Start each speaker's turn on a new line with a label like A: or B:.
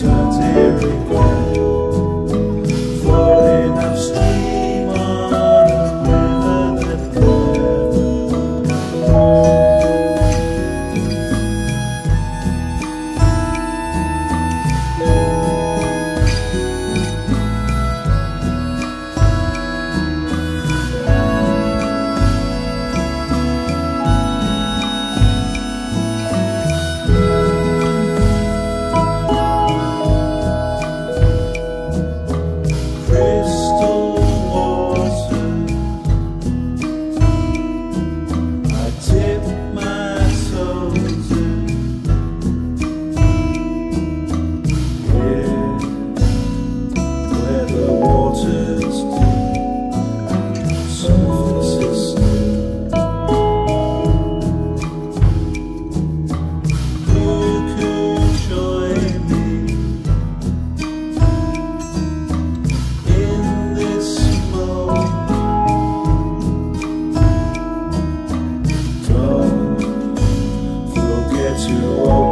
A: eternity required. To open.